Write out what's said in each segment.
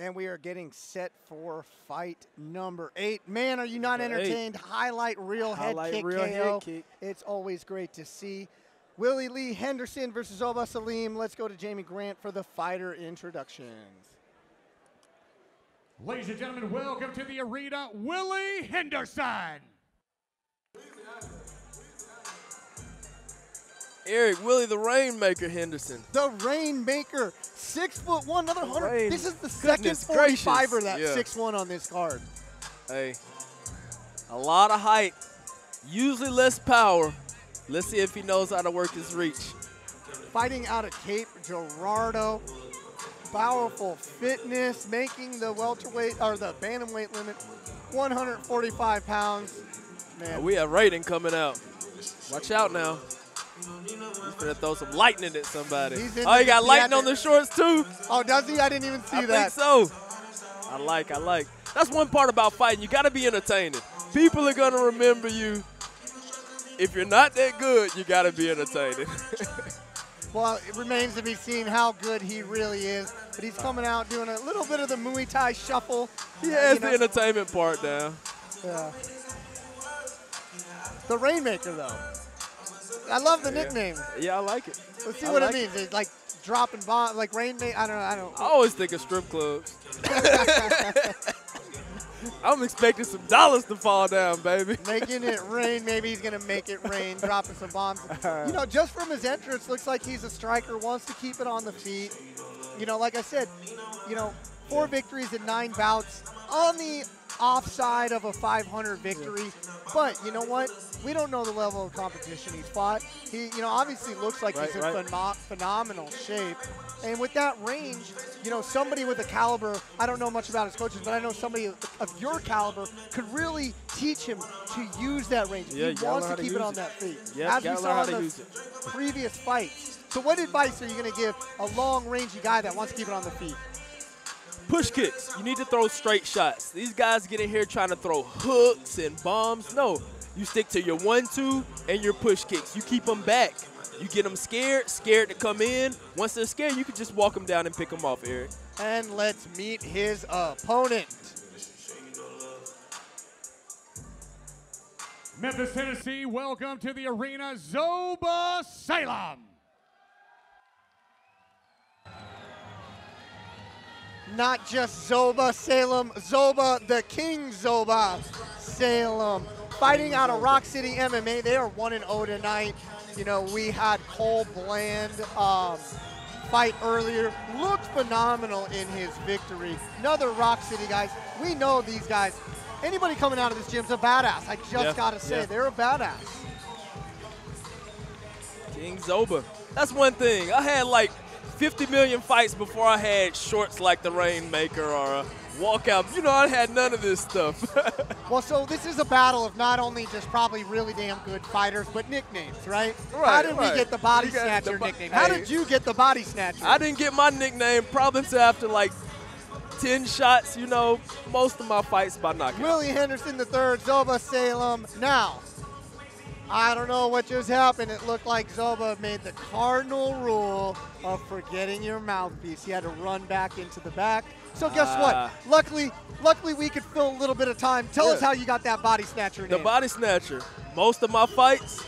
And we are getting set for fight number eight. Man, are you not Number eight. entertained? Highlight reel Highlight head kick reel KO. head kick. It's always great to see. Willie Lee Henderson versus Zoba Salem. Let's go to Jamie Grant for the fighter introductions. Ladies and gentlemen, welcome to the arena, Willie Henderson. Eric Willie the Rainmaker Henderson. The Rainmaker, six foot one, another hundred. Rain- This is the second goodness 45er that yeah. six one on this card. Hey, a lot of height, usually less power. Let's see if he knows how to work his reach. Fighting out of Cape Girardeau. Powerful fitness, making the welterweight or the bantamweight limit 145 pounds. Man, We have rating coming out. Watch out now. He's gonna throw some lightning at somebody. Oh, he got lightning on the shorts too. oh, does he? I didn't even see I that. think so. I like, I like. That's one part about fighting. You got to be entertaining. People are gonna remember you. If you're not that good, you got to be entertaining. Well, it remains to be seen how good he really is. But he's coming out doing a little bit of the Muay Thai shuffle. he has you the know, entertainment part down. yeah. The Rainmaker, though. I love the nickname. Yeah, I like it. Let's see I what like it means. It's like dropping bomb, like Rainmaker. I don't know. I don't. I always think of strip clubs. I'm expecting some dollars to fall down, baby. making it rain. Maybe he's gonna make it rain, dropping some bombs. You know, just from his entrance, looks like he's a striker. Wants to keep it on the feet. You know, like I said, you know, four victories in nine bouts on the offside of a 500 victory. But you know what? We don't know the level of competition he's fought. He, you know, obviously looks like he's in Right, right. pheno- phenomenal shape. And with that range, you know, somebody with a caliber, I don't know much about his coaches, but I know somebody of your caliber could really teach him to use that range. Yeah, he wants to to keep it on it. that feet. Yeah, As we saw in to the previous fights. So what advice are you going to give a long-rangey guy that wants to keep it on the feet? Push kicks. You need to throw straight shots. These guys get in here trying to throw hooks and bombs. No, you stick to your one-two and your push kicks. You keep them back. You get them scared, scared to come in. Once they're scared, you can just walk them down and pick them off, Eric. And let's meet his opponent. Memphis, Tennessee, welcome to the arena, Zoba Salem. Not just Zoba Salem, Zoba the King Zoba Salem. Fighting out of Rock City MMA. They are 1 and 0 tonight. You know, we had Cole Bland um, fight earlier. Looked phenomenal in his victory. Another Rock City guys. We know these guys. Anybody coming out of this gym's a badass. I just Yeah, gotta say, yeah. they're a badass. King Zoba. That's one thing. I had like 50 million fights before I had shorts like the Rainmaker or a walkout. You know, I had none of this stuff. Well, so this is a battle of not only just probably really damn good fighters, but nicknames, right? right How did right. we get the body snatcher the bo- nickname? How did you get the body snatcher? I didn't get my nickname probably until after like 10 shots. You know, most of my fights by knockout. Willie Henderson III, Zoba Salem. Now, I don't know what just happened. It looked like Zoba made the cardinal rule of forgetting your mouthpiece. He had to run back into the back. So guess Ah. what? Luckily, luckily we could fill a little bit of time. Tell us how you got that body snatcher The body snatcher. Most of my fights,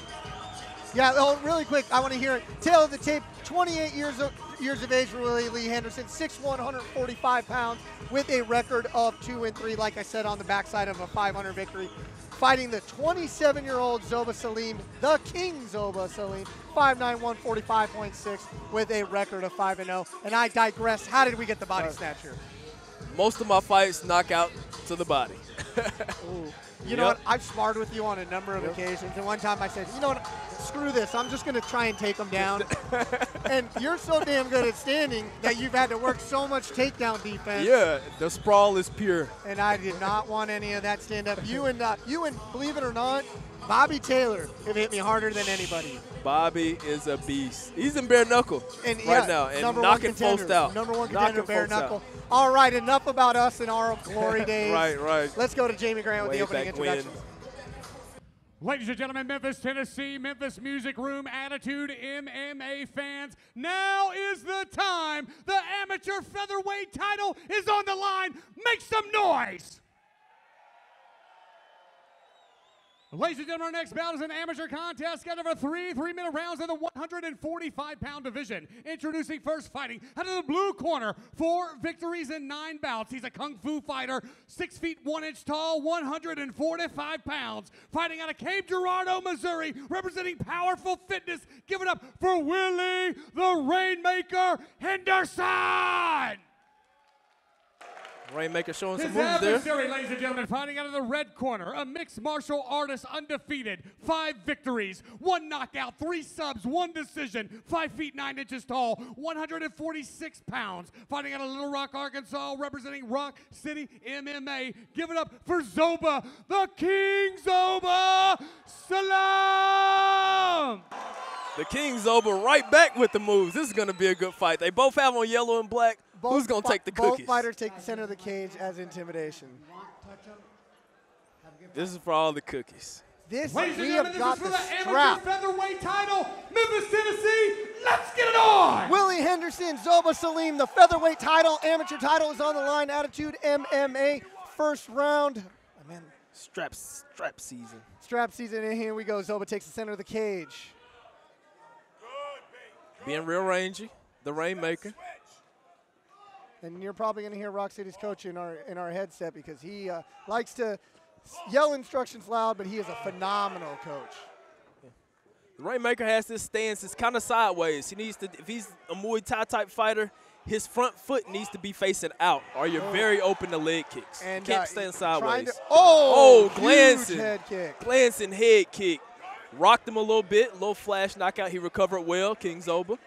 Yeah, oh, really quick, I want to hear it. Tail of the tape, 28 years of, years of age for Willie Lee Henderson, 6'1", 145 pounds, with a record of 2 and 3, like I said, on the backside of a 500 victory. Fighting the 27-year-old Zoba Salem, the King Zoba Salem, 5'9", 145.6, with a record of 5-0. And I digress. How did we get the body Uh, snatcher? most of my fights knock out to the body. You know Yep. what? I've sparred with you on a number of Yep. occasions, and one time I said, you know what? Screw this. I'm just going to try and take them down. and you're so damn good at standing that you've had to work so much takedown defense. yeah, the sprawl is pure. And I did not want any of that stand up. You and uh, you and believe it or not, Bobby Taylor have hit me harder than anybody. Bobby is a beast. He's in bare knuckle And right yeah, now and knocking contender, folks out. Number one Knocking contender, bare knuckle. out. Knuckle. All right, enough about us and our glory days. Right, right. Let's go to Jamie Grant with Way the opening introduction. Ladies and gentlemen, Memphis, Tennessee, Memphis Music Room, Attitude MMA fans, now is the time. The amateur amateur featherweight title is on the line. Make some noise. Ladies and gentlemen, our next bout is an amateur contest scheduled for three three-minute rounds in the 145-pound division. Introducing first fighting out of the blue corner, four victories in nine bouts. He's a kung fu fighter, six feet one inch tall, 145 pounds. Fighting out of Cape Girardeau, Missouri, representing powerful fitness. Give it up for Willie the Rainmaker Henderson. Rainmaker showing some His moves there. adversary, ladies and gentlemen, fighting out of the red corner, a mixed martial artist undefeated, five victories, one knockout, three subs, one decision, five feet nine inches tall, 146 pounds, fighting out of Little Rock, Arkansas, representing Rock City MMA. Give it up for Zoba, the King Zoba Salem! The King Zoba right back with the moves. This is going to be a good fight. They both have on yellow and black. Who's going to take the both cookies? fighters take the center of the cage as intimidation. This is for all the cookies. This Ladies and we gentlemen, have this got is for the the amateur strap. featherweight title, Memphis, Tennessee. Let's get it on! Willie Henderson, Zoba Salem, the featherweight title, amateur title is on the line. Attitude MMA, first round. Oh, I mean, Strap, strap season. strap season, and here we go. Zoba takes the center of the cage. Being real rangy. The Rainmaker. And you're probably going to hear Rock City's coach in our in our headset because he uh, likes to yell instructions loud, but he is a phenomenal coach. The Rainmaker has this stance. It's kind of sideways. He needs to, if he's a Muay Thai type fighter, his front foot needs to be facing out, or you're very open to leg kicks. And you can't uh, stand sideways. to- oh, Oh, glancing. head kick. Glancing head kick. Rocked him a little bit, little flash knockout. He recovered well, King Zoba.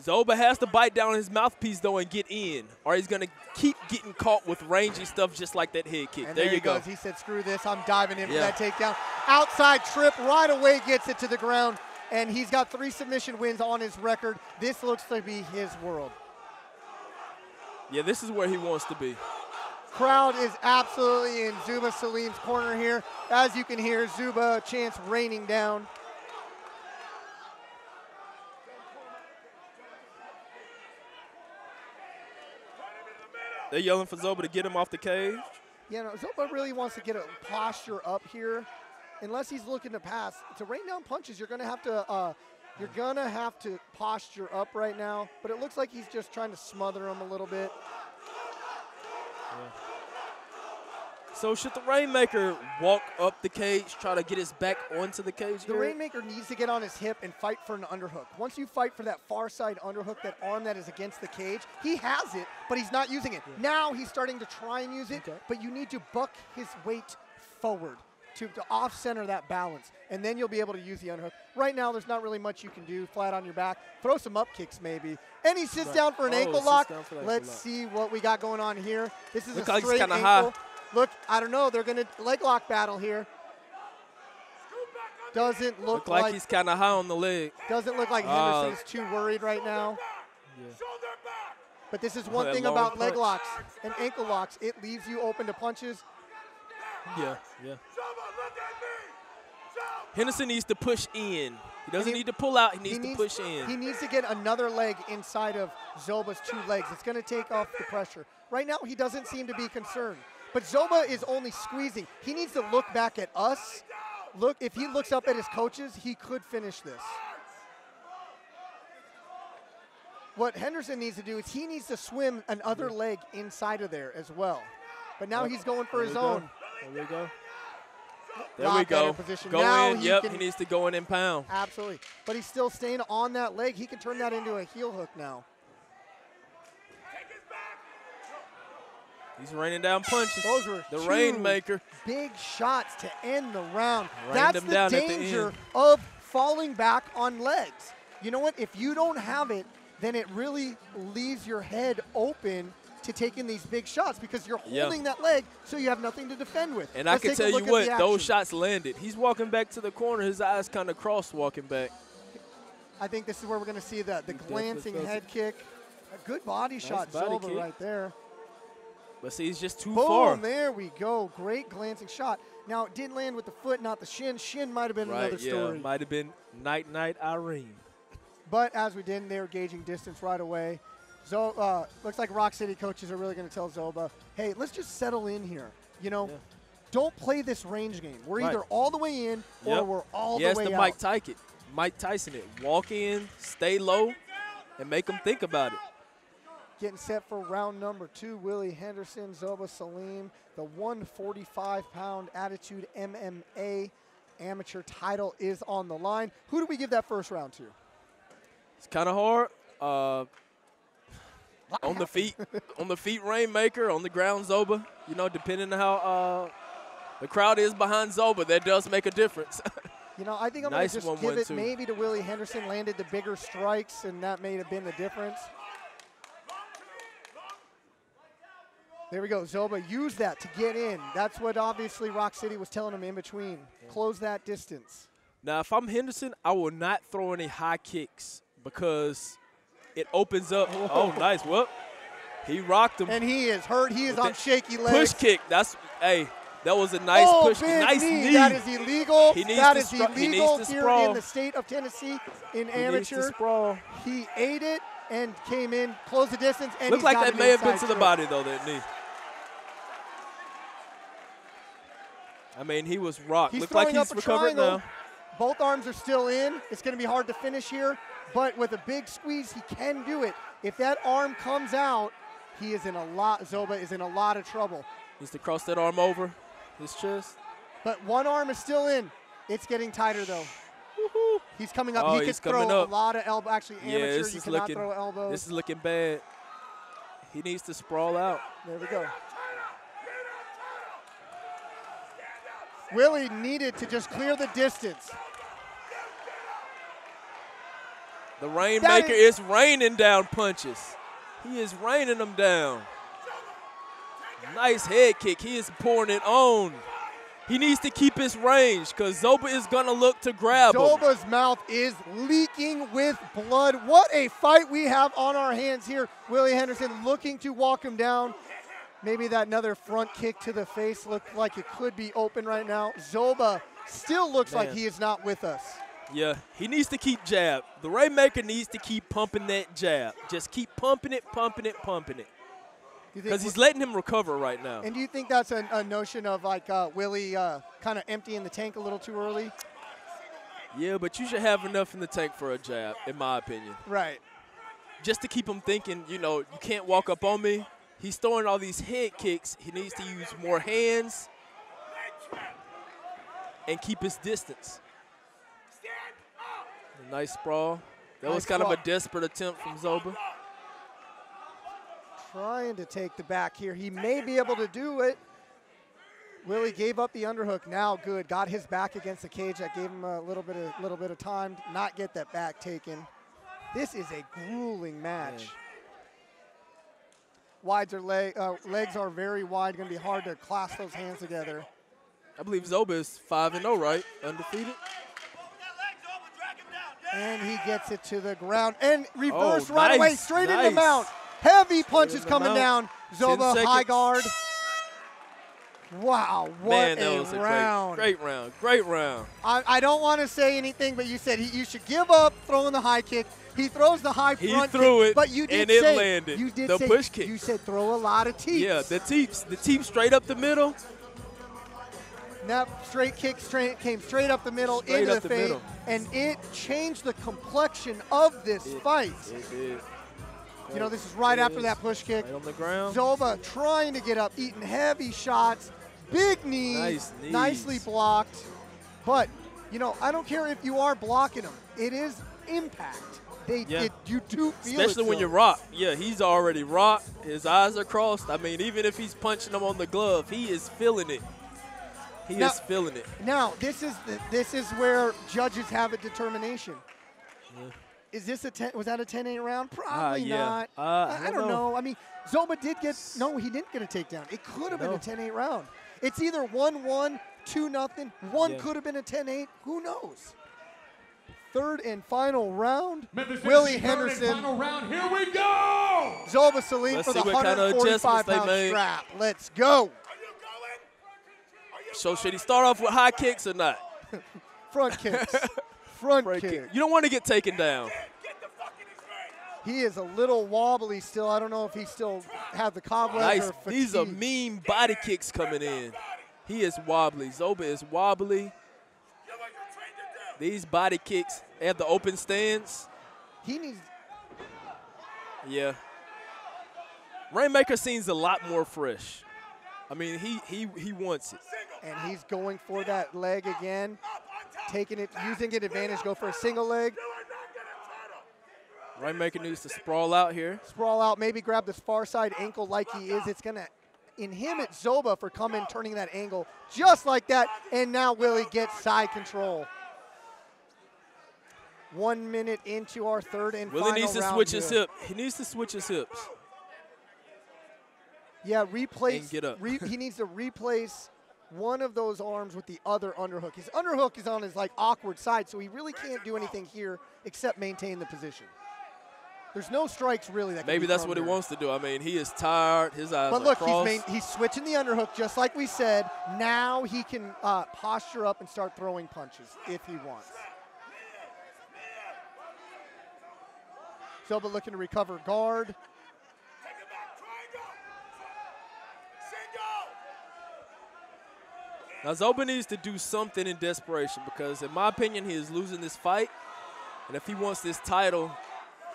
Zoba has to bite down his mouthpiece though and get in, or he's gonna keep getting caught with rangy stuff just like that head kick. There, there, you he go. goes. He said, "Screw this! I'm diving in Yeah. for that takedown." Outside trip, right away gets it to the ground, and he's got three submission wins on his record. This looks to be his world. Yeah, this is where he wants to be. Crowd is absolutely in Zoba Salem's corner here. As you can hear, Zoba Chance raining down. They're yelling for Zoba to get him off the cage. Yeah, know, Zoba really wants to get a posture up here. Unless he's looking to pass, to rain down punches, you're gonna have to uh, you're gonna have to posture up right now. But it looks like he's just trying to smother him a little bit. So should the Rainmaker walk up the cage, try to get his back onto the cage? The here? Rainmaker needs to get on his hip and fight for an underhook. Once you fight for that far side underhook, that arm that is against the cage, he has it, but he's not using it. Now he's starting to try and use it, Okay. but you need to buck his weight forward to, to off center that balance, and then you'll be able to use the underhook. Right now, there's not really much you can do flat on your back. Throw some up kicks maybe. And he sits Right. down for an Oh, ankle lock. Let's ankle lock. see what we got going on here. This is Look a straight ankle. high. Look, I don't know. They're going to leg lock battle here. Doesn't look, Look like, he's kind of high on the leg. doesn't look like Uh, Henderson's too worried right now. But this is one thing about leg locks and ankle locks. It leaves you open to punches. Yeah, yeah. Henderson needs to push in. He doesn't he- need to pull out. He needs he to push in. He needs to get another leg inside of Zoba's two legs. It's going to take off the pressure. Right now, he doesn't seem to be concerned. But Zoba is only squeezing. He needs to look back at us. Look, if he looks up at his coaches, he could finish this. What Henderson needs to do is he needs to swim another leg inside of there as well. But now he's going for There his own. There we go. There Lock we go. position. Go Now in. he yep, can- he needs to go in and pound. Absolutely. But he's still staying on that leg. He can turn that into a heel hook now. He's raining down punches. Those were the Rainmaker. Big shots to end the round. Rained That's the the danger end. of falling back on legs. You know what? If you don't have it, then it really leaves your head open to take in these big shots because you're Yeah. holding that leg so you have nothing to defend with. And Let's I can tell you what, those shots landed. He's walking back to the corner. His eyes kind of crossed walking back. I think this is where we're going to see the, the glancing felt it. head kick. A good body shot, body Silva, right there. But see, he's just too Boom, far. there we go. Great glancing shot. Now, it did land with the foot, not the shin. Shin might have been Right, another yeah. story. Might have been Night Night Irene. but as we did, they were gauging distance right away. Zo- uh, looks like Rock City coaches are really going to tell Zoba, hey, let's just settle in here. You know, Yeah. don't play this range game. We're Right. either all the way in or Yep. we're all yeah, the way the out. Mike Tyson, Mike Tyson it. Walk in, stay low, and make them think about it. Getting set for round number two, Willie Henderson, Zoba Salem, the 145 pound Attitude MMA amateur title is on the line. Who do we give that first round to? It's kind of hard. Uh, on the feet, on the feet, Rainmaker. On the ground, Zoba. You know, depending on how uh, the crowd is behind Zoba, that does make a difference. You know, I think I'm Nice going to one, just give one, it two. maybe to Willie Henderson. Landed the bigger strikes, and that may have been the difference. There we go. Zoba used that to get in. That's what obviously Rock City was telling him in between. Close that distance. now, if I'm Henderson, I will not throw any high kicks because it opens up. Oh, nice. Well, he rocked him. And he is hurt. He is on shaky legs. Push kick. That's hey. That was a nice oh, push. Nice knee. knee. That is illegal. He needs That to is spra- he needs illegal to here sprawl. in the state of Tennessee in He amateur. He ate it and came in, closed the distance, and Looked like that may have been to the choke. body though. That knee. I mean, he was rocked. He's Looked like he's up recovered triangle. now. Both arms are still in. It's going to be hard to finish here, but with a big squeeze, he can do it. If that arm comes out, he is in a lot. Zoba is in a lot of trouble. Needs to cross that arm over his chest. But one arm is still in. It's getting tighter though. He's coming up. Oh, he can throw coming a lot of elbow. Actually, yeah, this you is cannot looking. throw elbows. This is looking bad. He needs to sprawl out. There we go. Willie needed to just clear the distance. The rainmaker is- is raining down punches. He is raining them down. Nice head kick. He is pouring it on. He needs to keep his range because Zoba is going to look to grab him. Zoba's mouth is leaking with blood. What a fight we have on our hands here. Willie Henderson looking to walk him down. Maybe that another front kick to the face looked like it could be open right now. Zoba still looks like he is not with us. Yeah, he needs to keep jab. The Rainmaker needs to keep pumping that jab. Just keep pumping it, pumping it, pumping it. Because he's letting him recover right now. and do you think that's a, a notion of like uh, Willie uh, kind of emptying the tank a little too early? Yeah, but you should have enough in the tank for a jab, in my opinion. Right. Just to keep him thinking, you know, you can't walk up on me. He's throwing all these head kicks. He needs to use more hands and keep his distance. A nice sprawl. That was Nice kind of a desperate attempt from Zoba. Trying to take the back here. He may be able to do it. Willie gave up the underhook. Now good. Got his back against the cage. That gave him a little bit of little bit of time to not get that back taken. This is a grueling match. Man. Wides are leg, uh, legs are very wide. Going to be hard to clasp those hands together. I believe Zoba is 5 and 0, right? Undefeated. And he gets it to the ground and reverse Oh, right away, nice, straight in the mount. Heavy punches coming mount. down. Zoba high guard. Wow, what Man, that a was a round! great, great round. Great round. I, I don't want to say anything, but you said he, you should give up throwing the high kick. He throws the high He front threw kick, it, but you did and it say, landed. You did The say push kick. You said throw a lot of teeth. Yeah, the teeps, the teep straight up the middle. That straight kick straight came straight up the middle Straight into the, the middle. and it changed the complexion of this It- fight. It did. You know, this is right It after is. that push kick. Right on the ground. Zoba trying to get up, eating heavy shots, big knees, Nice knees. nicely blocked. But you know, I don't care if you are blocking them; it is impact. They, Yeah. it, you do feel it. Especially when Zoba. you're rocked. Yeah, he's already rocked. His eyes are crossed. I mean, even if he's punching him on the glove, he is feeling it. He Now- is feeling it. Now, this is the, this is where judges have a determination. Is this a ten, was that a 10-8 round? Probably yeah. not. Uh, I, I I don't know. know. I mean, Zoba did get no, he didn't get a takedown. It could have been a No. 10-8 round. It's either 1-1, 2 nothing. One Yeah. could have been a 10-8. Who knows? Third and final round. Memphis Willie Tennessee, third and Henderson, Final round. Here we go. Zoba Salem Let's for the see what kind of 145 adjustments they pound strap. Let's go. So should he start off with high kicks or not? Front kicks. Front Front kick. kick. You don't want to get taken down. He is a little wobbly still. I don't know if he still has the cobwebs Nice. or These are mean body kicks coming in. He is wobbly. Zoba is wobbly. These body kicks at the open stance. He needs. Yeah. Rainmaker seems a lot more fresh. I mean, he he he wants it. and he's going for that leg again, taking it, using it advantage, go for a single leg, Rainmaker needs to sprawl out here. sprawl out, maybe grab this far side ankle like he is. It's gonna inhibit Zoba for coming, turning that angle just like that, and now Willie gets side control. One minute into our third and Willie needs to switch his here. hip. He needs to switch his hips. Yeah, replace. And get up. re- he needs to replace one of those arms with the other underhook. His underhook is on his like awkward side, so he really can't do anything here except maintain the position. There's no strikes really that. Can Maybe be that's what he wants to do. I mean, he is tired. His eyes But are look, he's, main, he's switching the underhook just like we said. Now he can uh, posture up and start throwing punches if he wants. Zoba looking to recover guard. Now Zoba needs to do something in desperation because, in my opinion, he is losing this fight. And if he wants this title,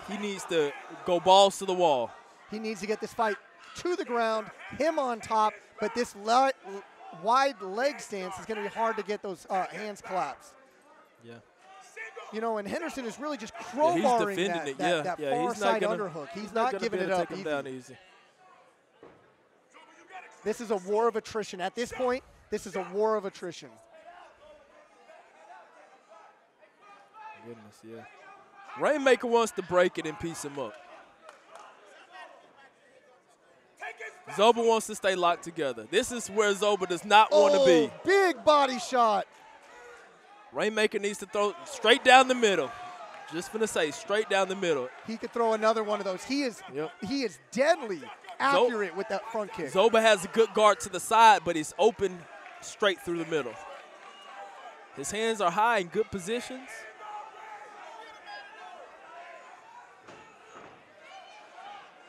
he needs to go balls to the wall. He needs to get this fight to the ground, him on top, but this le- wide leg stance is going to be hard to get those uh, hands collapsed. Yeah. You know, and Henderson is really just Yeah, he's crowbarring defending that, it. that, yeah, that yeah. far he's side gonna, underhook. He's, he's not, gonna giving it up easy. easy. This is a war of attrition. At this point, this is a war of attrition. Goodness, yeah. Rainmaker wants to break it and piece him up. Zoba wants to stay locked together. This is where Zoba does not want to oh, be. big body shot. Rainmaker needs to throw straight down the middle. Just gonna say, straight down the middle. He could throw another one of those. He is Yep. he is deadly accurate with that front kick. Zoba has a good guard to the side, but he's open straight through the middle. His hands are high in good positions.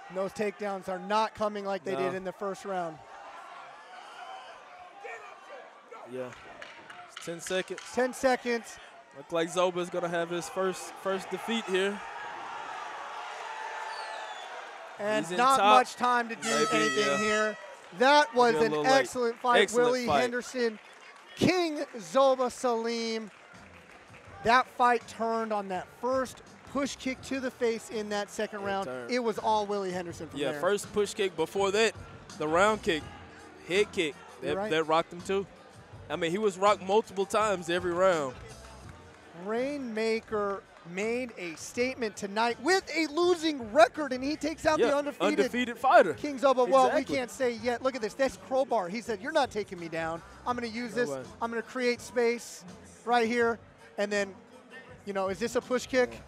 And those takedowns are not coming like they No. did in the first round. Yeah. 10 seconds. 10 seconds. Look like Zoba's gonna have his first first defeat here. And not top. much time to do Maybe, anything yeah. here. That was an little late. excellent fight. Excellent Willie fight. Henderson, King Zoba Salem. That fight turned on that first push kick to the face in that second round. turned. It was all Willie Henderson from Yeah, there. first push kick. Before that, the round kick, head kick. That, right. that rocked him too. I mean, he was rocked multiple times every round. Rainmaker made a statement tonight with a losing record, and he takes out Yeah, the undefeated, undefeated fighter. King Zoba. Well, we can't say yet. Look at this. That's crowbar. He said, "You're not taking me down. I'm going to use No this. way. I'm going to create space right here, and then, you know, is this a push kick?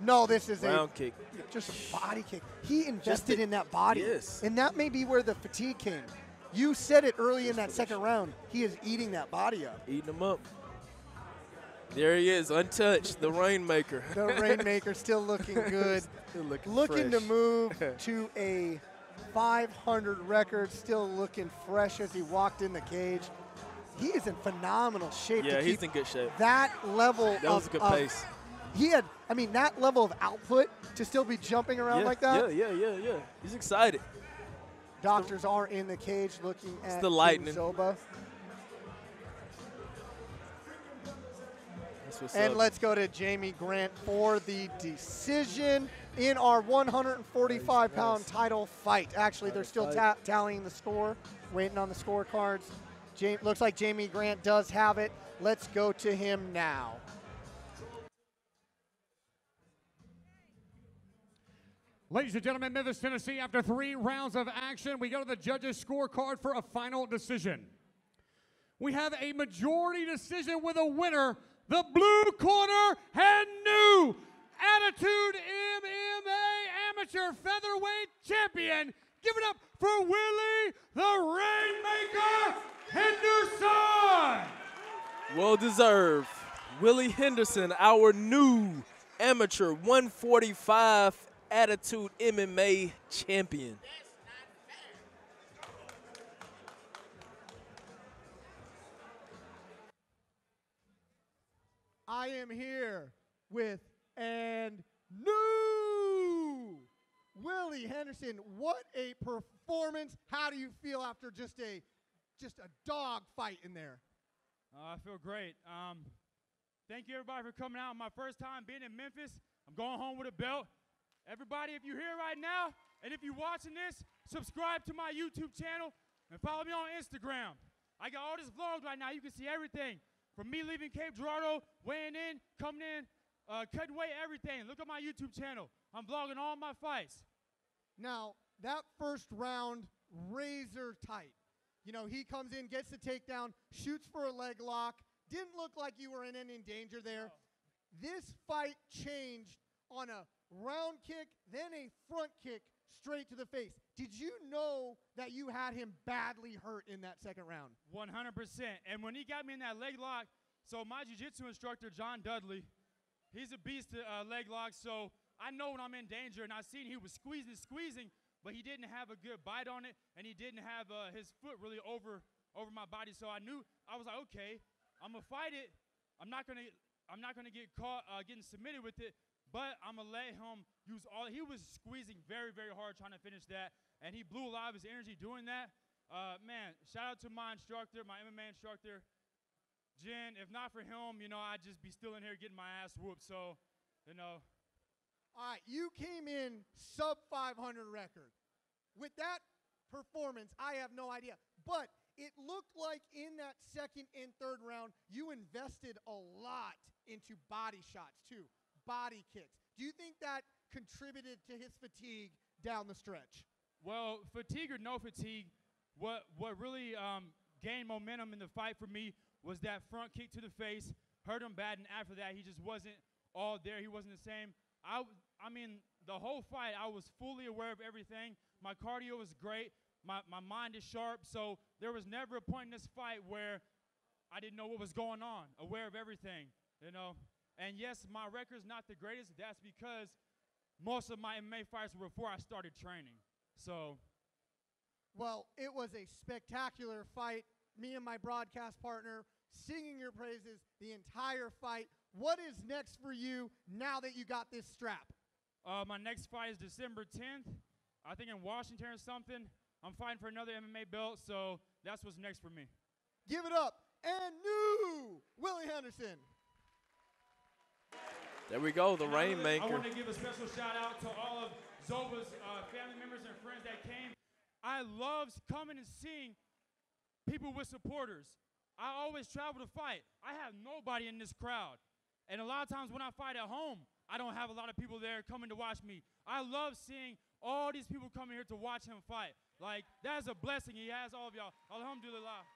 No, this is Round kick. a just a body kick. He invested in that body, yes. and that may be where the fatigue came. You said it early in that second round. He is eating that body up. Eating him up. There he is, untouched, the Rainmaker. The Rainmaker still looking good. Still looking looking to move to a 500 record, still looking fresh as he walked in the cage. He is in phenomenal shape Yeah, he's in good shape. that level That was a good of- pace. He had, I mean, that level of output to still be jumping around yeah, like that. Yeah, yeah, yeah, yeah. He's excited. Doctors are in the cage looking at the lightning. Zoba. And up. let's go to Jamie Grant for the decision in our 145 pound Nice. title fight. Actually, they're still ta- tallying the score, waiting on the scorecards. Ja- looks like Jamie Grant does have it. Let's go to him now. Ladies and gentlemen, Memphis, Tennessee, after three rounds of action, we go to the judges' scorecard for a final decision. We have a majority decision with a winner, the blue corner and new Attitude MMA Amateur Featherweight Champion. Give it up for Willie the Rainmaker Henderson. Well deserved. Willie Henderson, our new amateur 145 Attitude MMA champion. I am here with and new Willie Henderson. What a performance! How do you feel after just a just a dog fight in there? Uh, I feel great. Um, thank you everybody for coming out. My first time being in Memphis. I'm going home with a belt. Everybody, if you're here right now and if you're watching this, subscribe to my YouTube channel and follow me on Instagram. I got all this vlogs right now. You can see everything from me leaving Cape Girardeau, weighing in, coming in, uh, cutting weight, everything. Look at my YouTube channel. I'm vlogging all my fights. Now, that first round, razor tight. You know, he comes in, gets the takedown, shoots for a leg lock. Didn't look like you were in any danger there. This fight changed on a round kick, then a front kick straight to the face. Did you know that you had him badly hurt in that second round? 100%. And when he got me in that leg lock, so my jiu-jitsu instructor, John Dudley, he's a beast at uh, leg locks, so I know when I'm in danger, and I seen he was squeezing, squeezing, but he didn't have a good bite on it, and he didn't have uh, his foot really over over my body. So I knew I was like, okay, I'm gonna fight it. I'm not gonna I'm not gonna get caught uh, getting submitted with it, but I'm gonna let him use all. He was squeezing very very hard trying to finish that, and he blew a lot of his energy doing that. Uh, man, shout out to my instructor, my MMA instructor, Jen. If not for him, you know, I'd just be still in here getting my ass whooped. So, you know. All right, you came in sub 500 record. With that performance, I have no idea. But it looked like in that second and third round, you invested a lot into body shots too, body kicks. Do you think that contributed to his fatigue down the stretch? Well, fatigue or no fatigue, what what really um, gained momentum in the fight for me was that front kick to the face, hurt him bad, and after that he just wasn't all there. He wasn't the same. I I mean the whole fight I was fully aware of everything. My cardio was great. My my mind is sharp. So there was never a point in this fight where I didn't know what was going on. Aware of everything, you know. And yes, my record's not the greatest. That's because most of my MMA fights were before I started training. So Well, it was a spectacular fight. Me and my broadcast partner singing your praises the entire fight. What is next for you now that you got this strap? Uh, my next fight is December 10th. I think in Washington or something. I'm fighting for another MMA belt, so that's what's next for me. Give it up and new Willie Henderson. There we go, the And I I want to give a special shout out to all of Zoba's uh, family members and friends that came. I love coming and seeing people with supporters. I always travel to fight. I have nobody in this crowd. And a lot of times when I fight at home, I don't have a lot of people there coming to watch me. I love seeing all these people coming here to watch him fight. Like, that's a blessing he has all of y'all. Alhamdulillah.